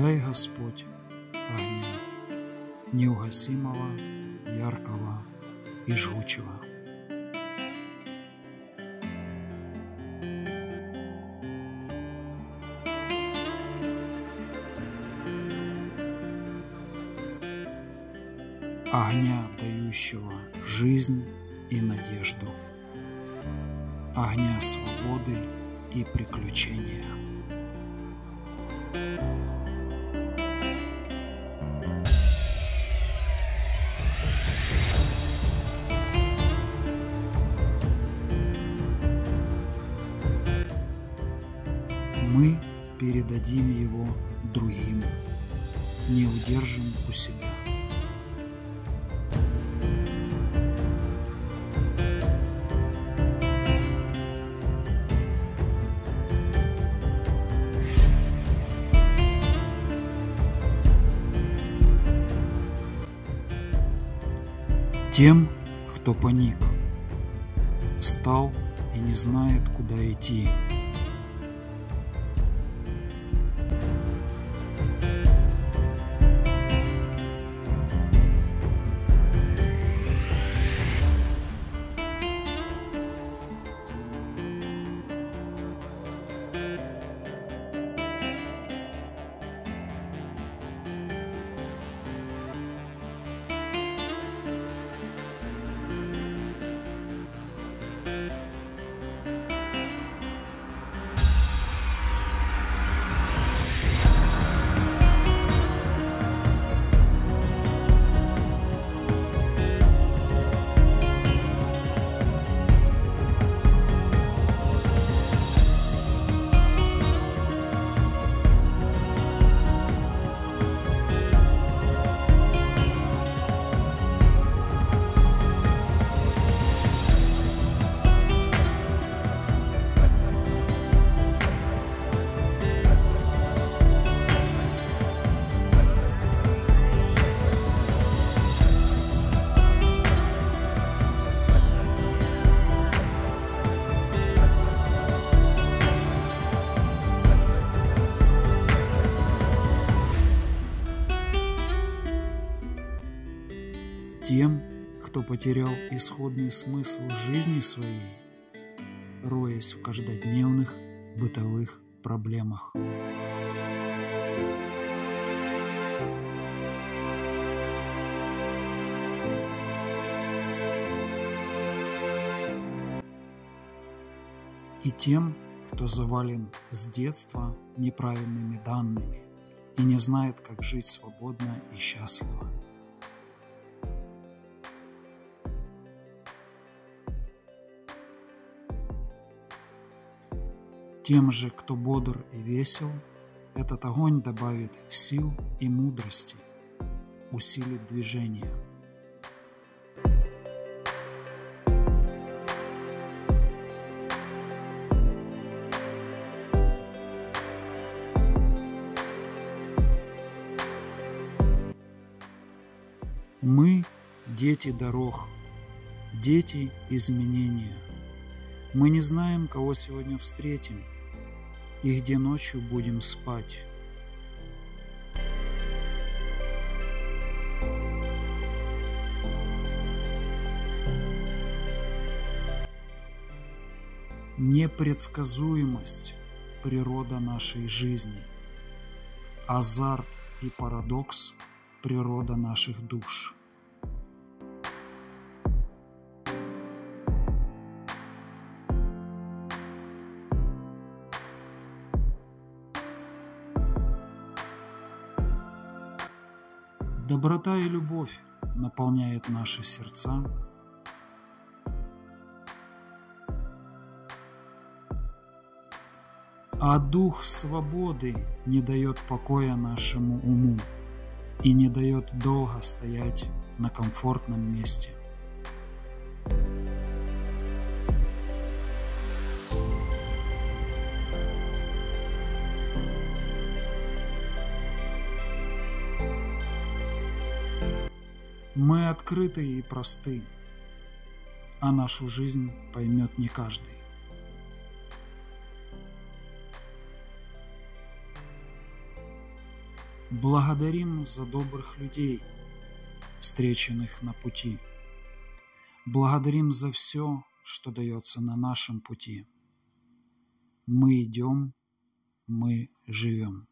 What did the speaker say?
Дай Господь огня, неугасимого, яркого и жгучего. огня, дающего жизнь и надежду, огня свободы и приключения. Мы передадим его другим, не удержим у себя. Тем, кто паник, стал и не знает, куда идти. Тем, кто потерял исходный смысл жизни своей, роясь в каждодневных бытовых проблемах. И тем, кто завален с детства неправильными данными и не знает, как жить свободно и счастливо. Тем же, кто бодр и весел, этот огонь добавит сил и мудрости, усилит движение. Мы – дети дорог, дети изменения. Мы не знаем, кого сегодня встретим и где ночью будем спать. Непредсказуемость – природа нашей жизни. Азарт и парадокс – природа наших душ. Доброта и любовь наполняет наши сердца. А дух свободы не дает покоя нашему уму и не дает долго стоять на комфортном месте. Мы открыты и просты, а нашу жизнь поймет не каждый. Благодарим за добрых людей, встреченных на пути. Благодарим за все, что дается на нашем пути. Мы идем, мы живем.